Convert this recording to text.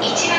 一番